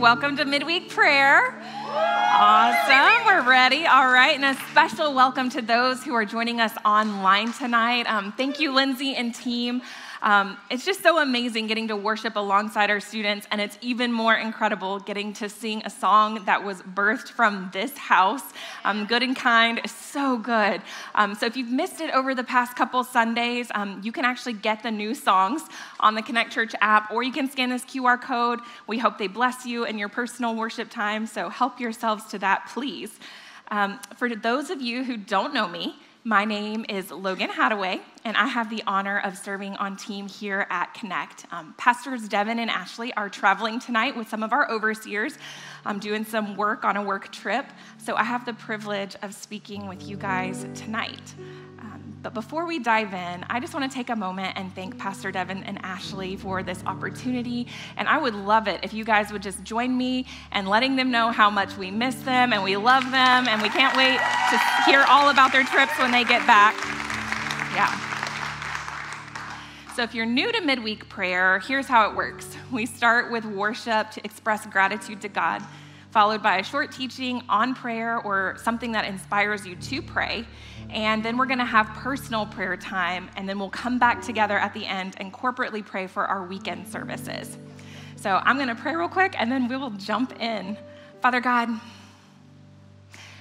Welcome to midweek prayer. Awesome. We're ready. All right. And a special welcome to those who are joining us online tonight. Um, thank you, Lindsay and team. Um, it's just so amazing getting to worship alongside our students, and it's even more incredible getting to sing a song that was birthed from this house. Um, good and Kind is so good. Um, so if you've missed it over the past couple Sundays, um, you can actually get the new songs on the Connect Church app, or you can scan this QR code. We hope they bless you in your personal worship time, so help yourselves to that, please. Um, for those of you who don't know me, my name is Logan Hadaway, and I have the honor of serving on team here at Connect. Um, Pastors Devin and Ashley are traveling tonight with some of our overseers. I'm doing some work on a work trip, so I have the privilege of speaking with you guys tonight. But before we dive in, I just want to take a moment and thank Pastor Devin and Ashley for this opportunity. And I would love it if you guys would just join me and letting them know how much we miss them and we love them and we can't wait to hear all about their trips when they get back. Yeah. So, if you're new to midweek prayer, here's how it works we start with worship to express gratitude to God, followed by a short teaching on prayer or something that inspires you to pray. And then we're going to have personal prayer time, and then we'll come back together at the end and corporately pray for our weekend services. So I'm going to pray real quick, and then we will jump in. Father God,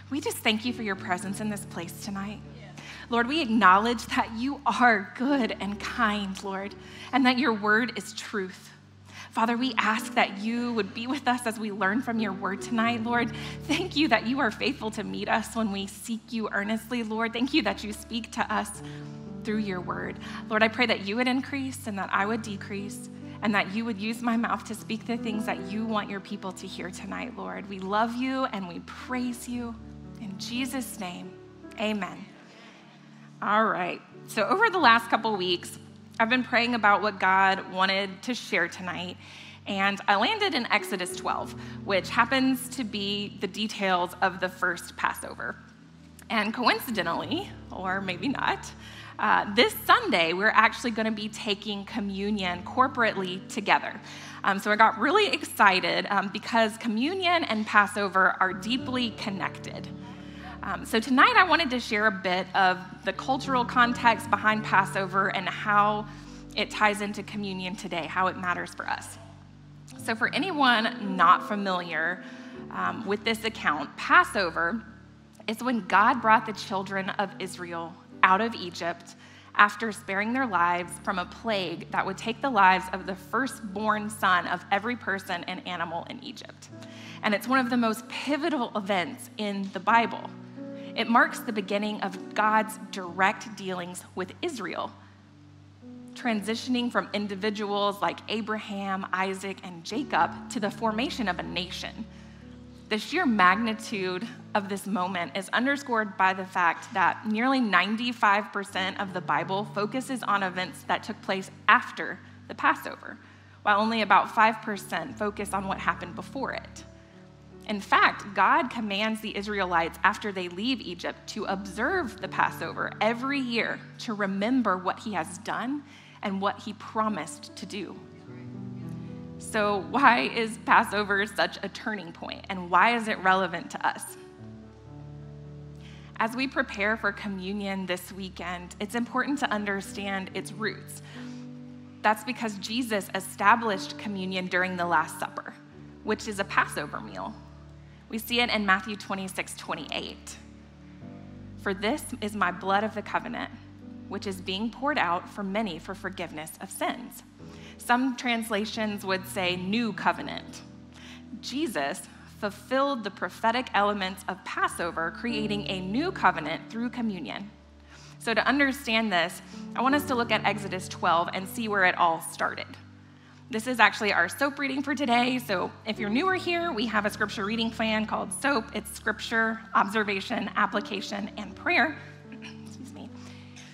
we just thank you for your presence in this place tonight. Lord, we acknowledge that you are good and kind, Lord, and that your word is truth. Father, we ask that you would be with us as we learn from your word tonight, Lord. Thank you that you are faithful to meet us when we seek you earnestly, Lord. Thank you that you speak to us through your word. Lord, I pray that you would increase and that I would decrease and that you would use my mouth to speak the things that you want your people to hear tonight, Lord. We love you and we praise you. In Jesus' name, amen. All right. So, over the last couple weeks, I've been praying about what God wanted to share tonight, and I landed in Exodus 12, which happens to be the details of the first Passover. And coincidentally, or maybe not, uh, this Sunday we're actually going to be taking communion corporately together. Um, so I got really excited um, because communion and Passover are deeply connected. Um, so, tonight I wanted to share a bit of the cultural context behind Passover and how it ties into communion today, how it matters for us. So, for anyone not familiar um, with this account, Passover is when God brought the children of Israel out of Egypt after sparing their lives from a plague that would take the lives of the firstborn son of every person and animal in Egypt. And it's one of the most pivotal events in the Bible. It marks the beginning of God's direct dealings with Israel, transitioning from individuals like Abraham, Isaac, and Jacob to the formation of a nation. The sheer magnitude of this moment is underscored by the fact that nearly 95% of the Bible focuses on events that took place after the Passover, while only about 5% focus on what happened before it. In fact, God commands the Israelites after they leave Egypt to observe the Passover every year to remember what he has done and what he promised to do. So, why is Passover such a turning point and why is it relevant to us? As we prepare for communion this weekend, it's important to understand its roots. That's because Jesus established communion during the Last Supper, which is a Passover meal we see it in Matthew 26, 28. For this is my blood of the covenant, which is being poured out for many for forgiveness of sins. Some translations would say new covenant. Jesus fulfilled the prophetic elements of Passover, creating a new covenant through communion. So, to understand this, I want us to look at Exodus 12 and see where it all started. This is actually our SOAP reading for today. So if you're newer here, we have a scripture reading plan called SOAP. It's scripture, observation, application, and prayer. Excuse me.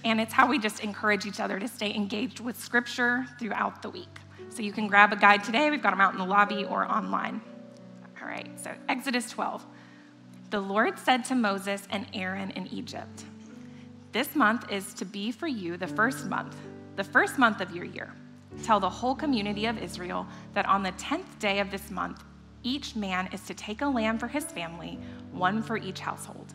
And it's how we just encourage each other to stay engaged with scripture throughout the week. So you can grab a guide today. We've got them out in the lobby or online. All right, so Exodus 12. The Lord said to Moses and Aaron in Egypt, This month is to be for you the first month, the first month of your year. Tell the whole community of Israel that on the 10th day of this month, each man is to take a lamb for his family, one for each household.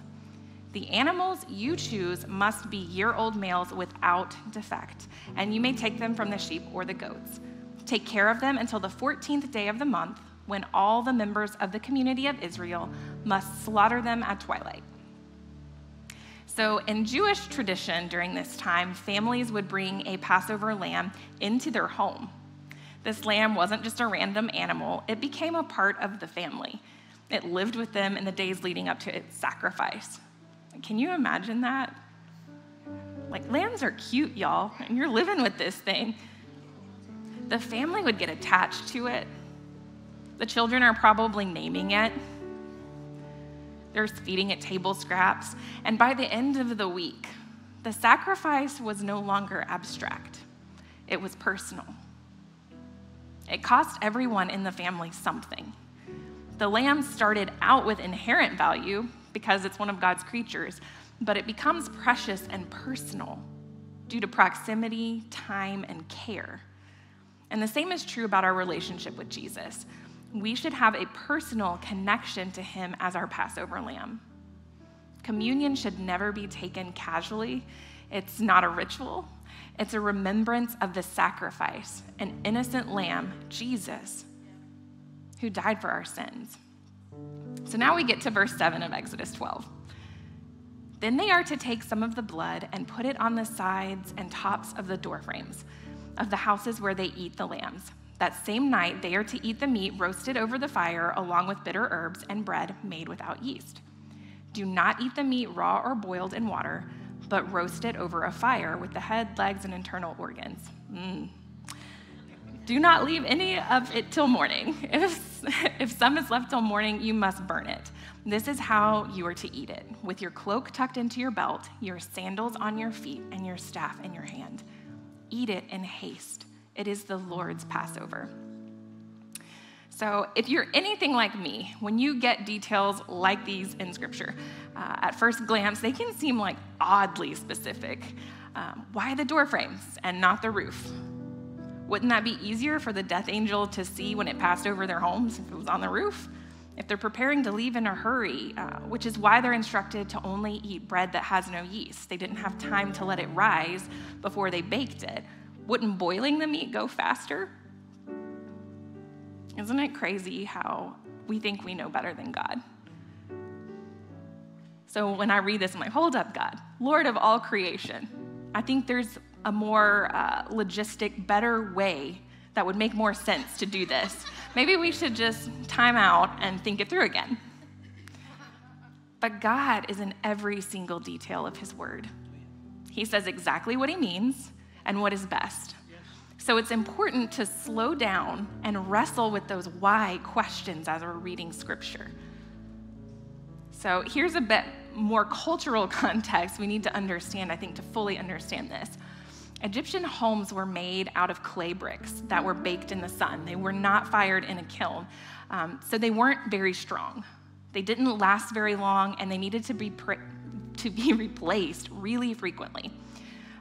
The animals you choose must be year old males without defect, and you may take them from the sheep or the goats. Take care of them until the 14th day of the month, when all the members of the community of Israel must slaughter them at twilight. So, in Jewish tradition during this time, families would bring a Passover lamb into their home. This lamb wasn't just a random animal, it became a part of the family. It lived with them in the days leading up to its sacrifice. Can you imagine that? Like, lambs are cute, y'all, and you're living with this thing. The family would get attached to it. The children are probably naming it. They're feeding it table scraps. And by the end of the week, the sacrifice was no longer abstract, it was personal. It cost everyone in the family something. The lamb started out with inherent value because it's one of God's creatures, but it becomes precious and personal due to proximity, time, and care. And the same is true about our relationship with Jesus. We should have a personal connection to him as our Passover lamb. Communion should never be taken casually. It's not a ritual, it's a remembrance of the sacrifice, an innocent lamb, Jesus, who died for our sins. So now we get to verse 7 of Exodus 12. Then they are to take some of the blood and put it on the sides and tops of the doorframes of the houses where they eat the lambs. That same night, they are to eat the meat roasted over the fire along with bitter herbs and bread made without yeast. Do not eat the meat raw or boiled in water but roast it over a fire with the head, legs, and internal organs. Mm. Do not leave any of it till morning. If, if some is left till morning, you must burn it. This is how you are to eat it with your cloak tucked into your belt, your sandals on your feet, and your staff in your hand. Eat it in haste. It is the Lord's Passover. So, if you're anything like me, when you get details like these in Scripture, uh, at first glance, they can seem like oddly specific. Um, why the door frames and not the roof? Wouldn't that be easier for the death angel to see when it passed over their homes if it was on the roof? If they're preparing to leave in a hurry, uh, which is why they're instructed to only eat bread that has no yeast, they didn't have time to let it rise before they baked it. Wouldn't boiling the meat go faster? Isn't it crazy how we think we know better than God? So when I read this, I'm like, hold up, God, Lord of all creation. I think there's a more uh, logistic, better way that would make more sense to do this. Maybe we should just time out and think it through again. But God is in every single detail of His word. He says exactly what He means and what is best. So it's important to slow down and wrestle with those why questions as we're reading scripture. So here's a bit more cultural context we need to understand, I think, to fully understand this. Egyptian homes were made out of clay bricks that were baked in the sun. They were not fired in a kiln. Um, so they weren't very strong. They didn't last very long, and they needed to be, pre- to be replaced really frequently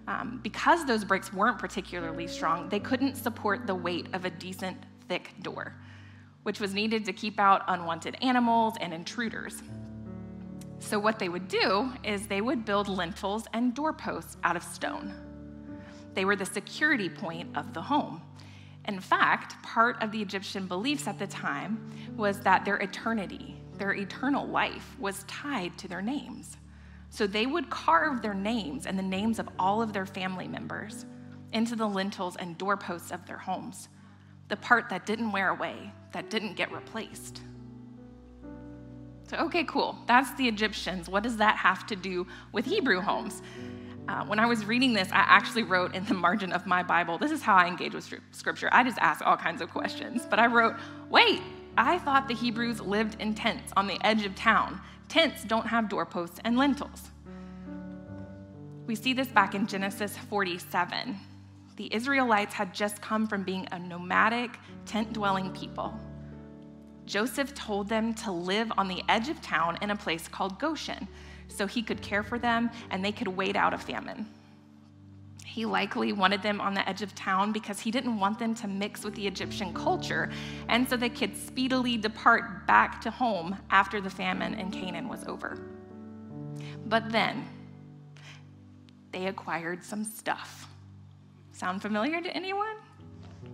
um, because those bricks weren't particularly strong, they couldn't support the weight of a decent, thick door, which was needed to keep out unwanted animals and intruders. So, what they would do is they would build lintels and doorposts out of stone. They were the security point of the home. In fact, part of the Egyptian beliefs at the time was that their eternity, their eternal life, was tied to their names. So they would carve their names and the names of all of their family members into the lintels and doorposts of their homes, the part that didn't wear away, that didn't get replaced. So, okay, cool. That's the Egyptians. What does that have to do with Hebrew homes? Uh, when I was reading this, I actually wrote in the margin of my Bible, this is how I engage with scripture. I just ask all kinds of questions. But I wrote, wait, I thought the Hebrews lived in tents on the edge of town. Tents don't have doorposts and lintels. We see this back in Genesis 47. The Israelites had just come from being a nomadic, tent dwelling people. Joseph told them to live on the edge of town in a place called Goshen so he could care for them and they could wait out a famine. He likely wanted them on the edge of town because he didn't want them to mix with the Egyptian culture, and so they could speedily depart back to home after the famine in Canaan was over. But then, they acquired some stuff. Sound familiar to anyone?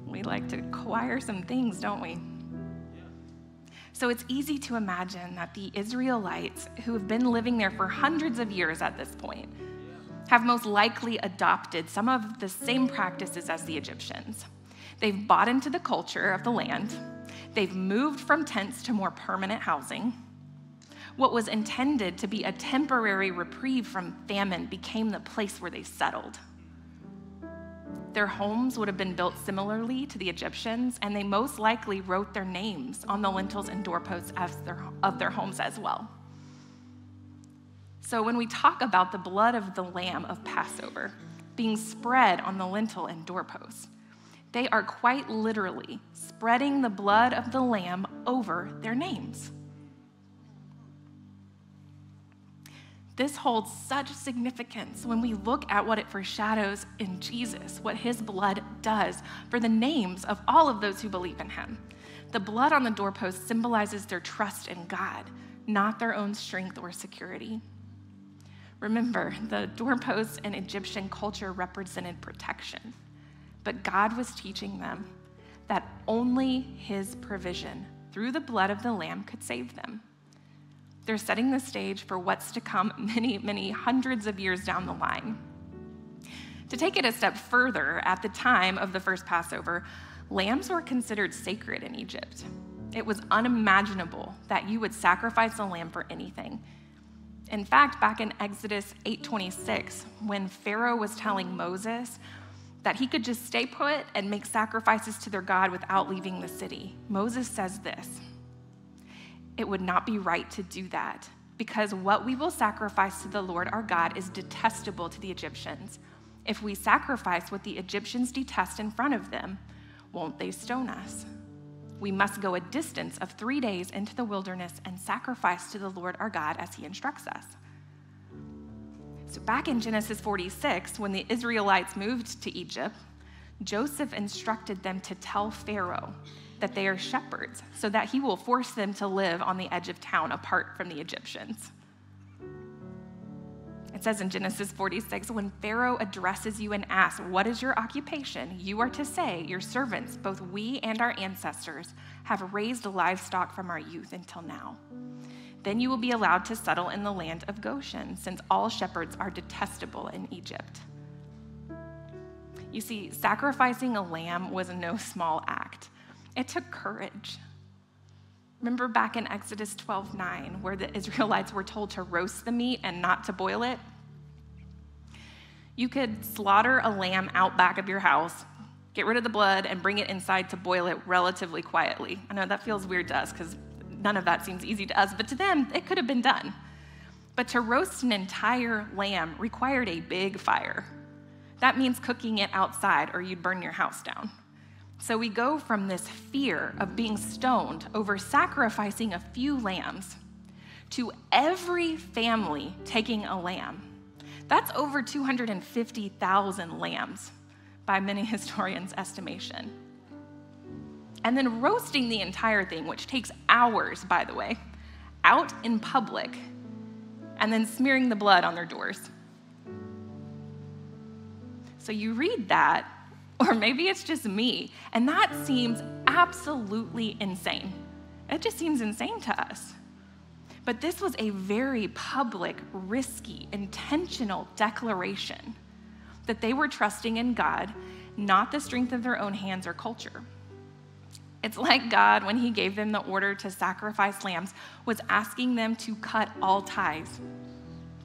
We like to acquire some things, don't we? So it's easy to imagine that the Israelites, who have been living there for hundreds of years at this point, have most likely adopted some of the same practices as the Egyptians. They've bought into the culture of the land, they've moved from tents to more permanent housing. What was intended to be a temporary reprieve from famine became the place where they settled. Their homes would have been built similarly to the Egyptians, and they most likely wrote their names on the lintels and doorposts their, of their homes as well. So when we talk about the blood of the lamb of Passover being spread on the lintel and doorposts, they are quite literally spreading the blood of the lamb over their names. This holds such significance when we look at what it foreshadows in Jesus, what his blood does for the names of all of those who believe in him. The blood on the doorpost symbolizes their trust in God, not their own strength or security. Remember, the doorposts in Egyptian culture represented protection, but God was teaching them that only his provision through the blood of the Lamb could save them. They're setting the stage for what's to come many, many hundreds of years down the line. To take it a step further, at the time of the first Passover, lambs were considered sacred in Egypt. It was unimaginable that you would sacrifice a lamb for anything. In fact, back in Exodus 8:26, when Pharaoh was telling Moses that he could just stay put and make sacrifices to their God without leaving the city, Moses says this it would not be right to do that because what we will sacrifice to the Lord our God is detestable to the Egyptians. If we sacrifice what the Egyptians detest in front of them, won't they stone us? We must go a distance of three days into the wilderness and sacrifice to the Lord our God as he instructs us. So, back in Genesis 46, when the Israelites moved to Egypt, Joseph instructed them to tell Pharaoh that they are shepherds, so that he will force them to live on the edge of town apart from the Egyptians. It says in Genesis 46 when Pharaoh addresses you and asks, What is your occupation? you are to say, Your servants, both we and our ancestors, have raised livestock from our youth until now. Then you will be allowed to settle in the land of Goshen, since all shepherds are detestable in Egypt. You see, sacrificing a lamb was no small act. It took courage. Remember back in Exodus 12 9, where the Israelites were told to roast the meat and not to boil it? You could slaughter a lamb out back of your house, get rid of the blood, and bring it inside to boil it relatively quietly. I know that feels weird to us because none of that seems easy to us, but to them, it could have been done. But to roast an entire lamb required a big fire. That means cooking it outside or you'd burn your house down. So we go from this fear of being stoned over sacrificing a few lambs to every family taking a lamb. That's over 250,000 lambs by many historians' estimation. And then roasting the entire thing, which takes hours, by the way, out in public, and then smearing the blood on their doors. So you read that, or maybe it's just me. And that seems absolutely insane. It just seems insane to us. But this was a very public, risky, intentional declaration that they were trusting in God, not the strength of their own hands or culture. It's like God, when He gave them the order to sacrifice lambs, was asking them to cut all ties,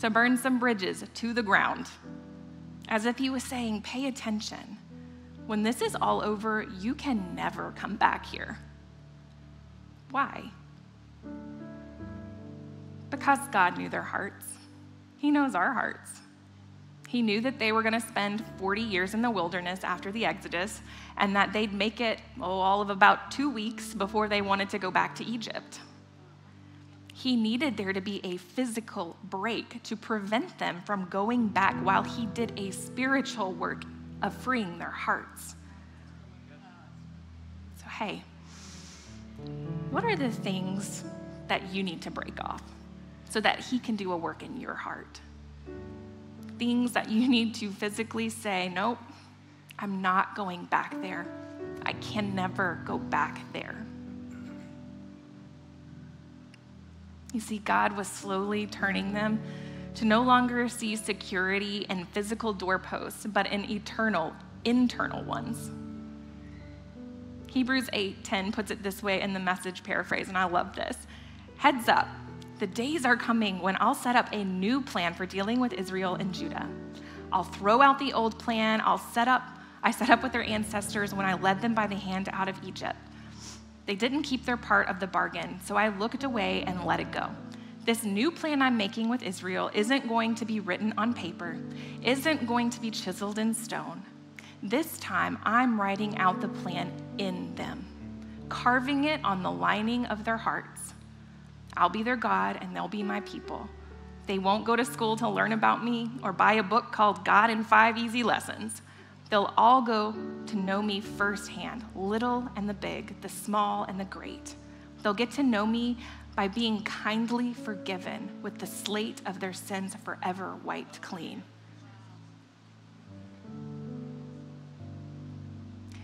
to burn some bridges to the ground, as if He was saying, Pay attention when this is all over, you can never come back here. Why? Because God knew their hearts. He knows our hearts. He knew that they were going to spend 40 years in the wilderness after the Exodus and that they'd make it, oh, all of about two weeks before they wanted to go back to Egypt. He needed there to be a physical break to prevent them from going back while he did a spiritual work of freeing their hearts. So, hey, what are the things that you need to break off so that he can do a work in your heart? Things that you need to physically say, nope, I'm not going back there. I can never go back there. You see, God was slowly turning them to no longer see security in physical doorposts, but in eternal, internal ones. Hebrews 8:10 puts it this way in the message paraphrase, and I love this. Heads up, the days are coming when I'll set up a new plan for dealing with Israel and Judah. I'll throw out the old plan. I'll set up I set up with their ancestors when I led them by the hand out of Egypt. They didn't keep their part of the bargain, so I looked away and let it go. This new plan I'm making with Israel isn't going to be written on paper, isn't going to be chiseled in stone. This time, I'm writing out the plan in them, carving it on the lining of their hearts. I'll be their God, and they'll be my people. They won't go to school to learn about me or buy a book called God in Five Easy Lessons. They'll all go to know me firsthand, little and the big, the small and the great. They'll get to know me by being kindly forgiven with the slate of their sins forever wiped clean.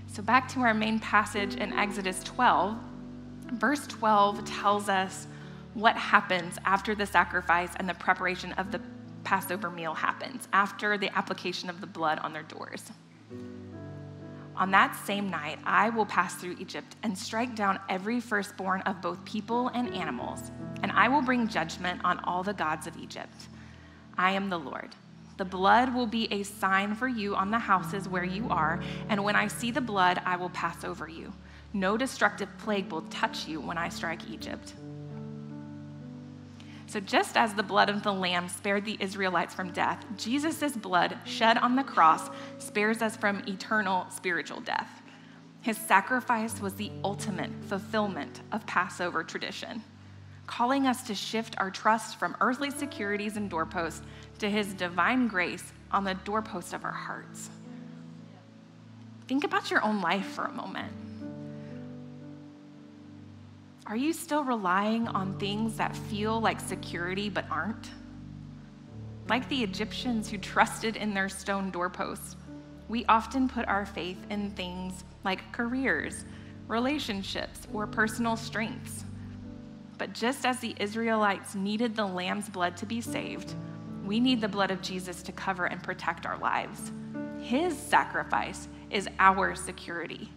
So, back to our main passage in Exodus 12, verse 12 tells us what happens after the sacrifice and the preparation of the Passover meal happens, after the application of the blood on their doors. On that same night, I will pass through Egypt and strike down every firstborn of both people and animals, and I will bring judgment on all the gods of Egypt. I am the Lord. The blood will be a sign for you on the houses where you are, and when I see the blood, I will pass over you. No destructive plague will touch you when I strike Egypt. So, just as the blood of the Lamb spared the Israelites from death, Jesus' blood shed on the cross spares us from eternal spiritual death. His sacrifice was the ultimate fulfillment of Passover tradition, calling us to shift our trust from earthly securities and doorposts to his divine grace on the doorpost of our hearts. Think about your own life for a moment. Are you still relying on things that feel like security but aren't? Like the Egyptians who trusted in their stone doorposts, we often put our faith in things like careers, relationships, or personal strengths. But just as the Israelites needed the lamb's blood to be saved, we need the blood of Jesus to cover and protect our lives. His sacrifice is our security.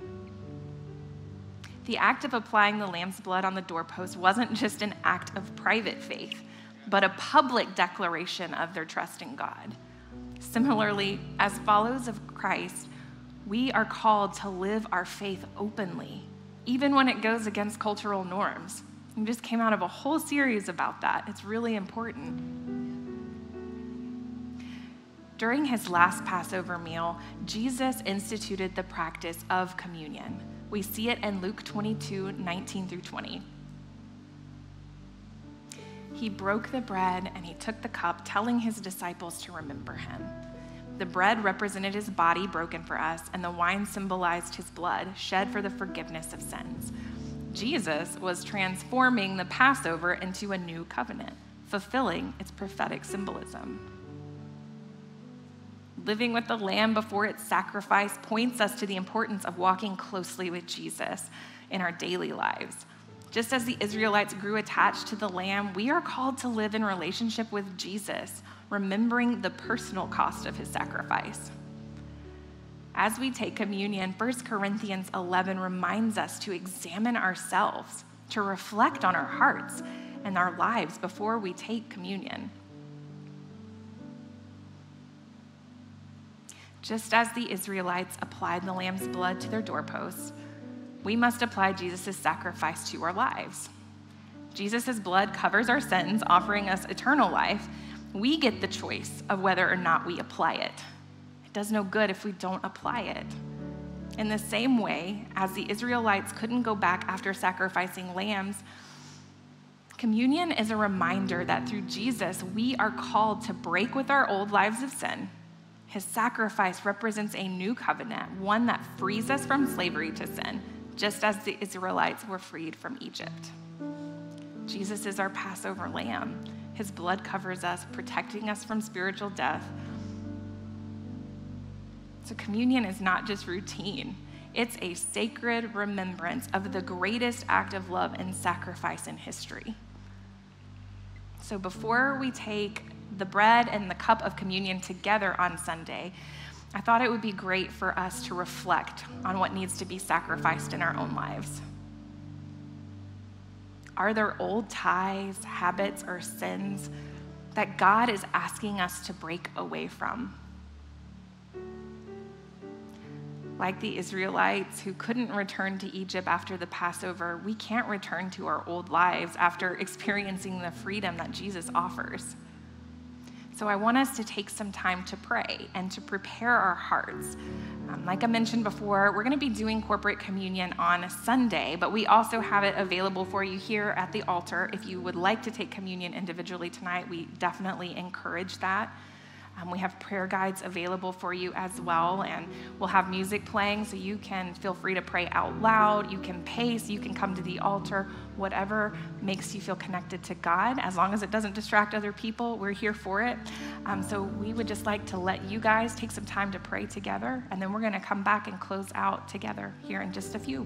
The act of applying the lamb's blood on the doorpost wasn't just an act of private faith, but a public declaration of their trust in God. Similarly, as followers of Christ, we are called to live our faith openly, even when it goes against cultural norms. We just came out of a whole series about that. It's really important. During his last Passover meal, Jesus instituted the practice of communion. We see it in Luke 22 19 through 20. He broke the bread and he took the cup, telling his disciples to remember him. The bread represented his body broken for us, and the wine symbolized his blood shed for the forgiveness of sins. Jesus was transforming the Passover into a new covenant, fulfilling its prophetic symbolism living with the lamb before its sacrifice points us to the importance of walking closely with Jesus in our daily lives. Just as the Israelites grew attached to the lamb, we are called to live in relationship with Jesus, remembering the personal cost of his sacrifice. As we take communion, 1 Corinthians 11 reminds us to examine ourselves, to reflect on our hearts and our lives before we take communion. Just as the Israelites applied the lamb's blood to their doorposts, we must apply Jesus' sacrifice to our lives. Jesus' blood covers our sins, offering us eternal life. We get the choice of whether or not we apply it. It does no good if we don't apply it. In the same way, as the Israelites couldn't go back after sacrificing lambs Communion is a reminder that through Jesus, we are called to break with our old lives of sin. His sacrifice represents a new covenant, one that frees us from slavery to sin, just as the Israelites were freed from Egypt. Jesus is our Passover lamb. His blood covers us, protecting us from spiritual death. So, communion is not just routine, it's a sacred remembrance of the greatest act of love and sacrifice in history. So before we take the bread and the cup of communion together on Sunday, I thought it would be great for us to reflect on what needs to be sacrificed in our own lives. Are there old ties, habits, or sins that God is asking us to break away from? like the Israelites who couldn't return to Egypt after the Passover, we can't return to our old lives after experiencing the freedom that Jesus offers. So I want us to take some time to pray and to prepare our hearts. Um, like I mentioned before, we're going to be doing corporate communion on Sunday, but we also have it available for you here at the altar. If you would like to take communion individually tonight, we definitely encourage that. Um, we have prayer guides available for you as well, and we'll have music playing so you can feel free to pray out loud. You can pace, you can come to the altar, whatever makes you feel connected to God. As long as it doesn't distract other people, we're here for it. Um, so we would just like to let you guys take some time to pray together, and then we're going to come back and close out together here in just a few.